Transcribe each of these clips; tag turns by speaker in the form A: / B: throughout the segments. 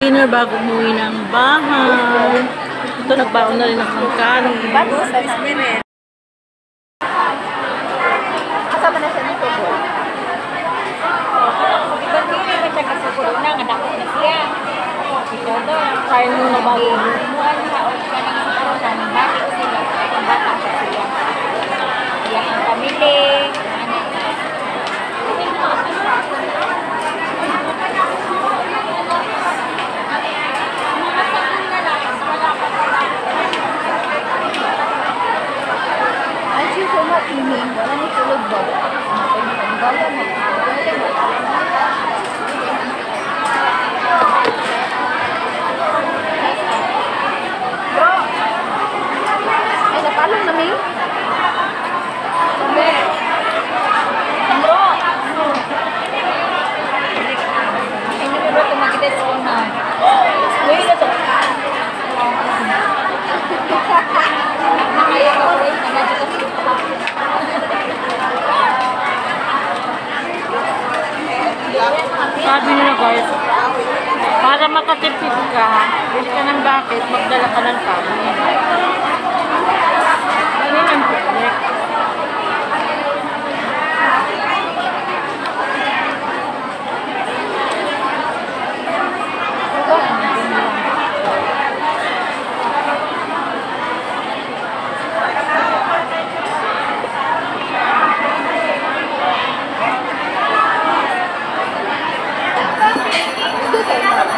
A: dinner bago umuwi ng bahay. Ito, nagbaon na rin
B: ang kangkano. Kasama na siya nito po. Ibang hindi ba siya kasi kulog na,
A: anak na
B: siya. Ito, kain muna bago
A: umuwi. Yeah. guys. Para makatipid ka, bili ka ng bucket, magdala ka ng tabo. Ganun ang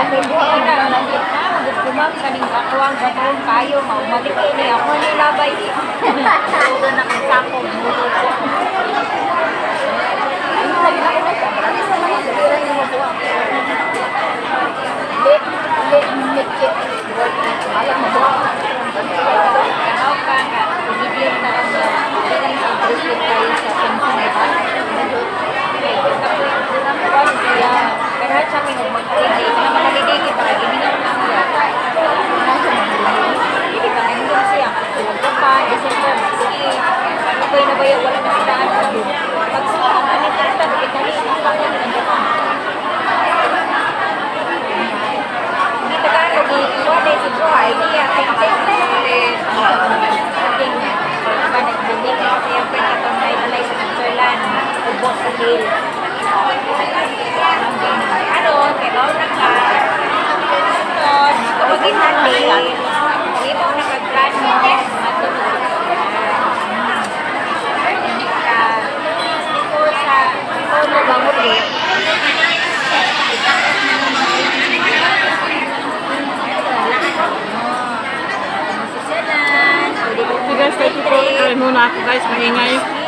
A: Wala na na,
B: magustumang kaning kakuang katulong kayo, maumatik ini ako nilabay. Ito na
A: kasama. muna ako guys, maingay.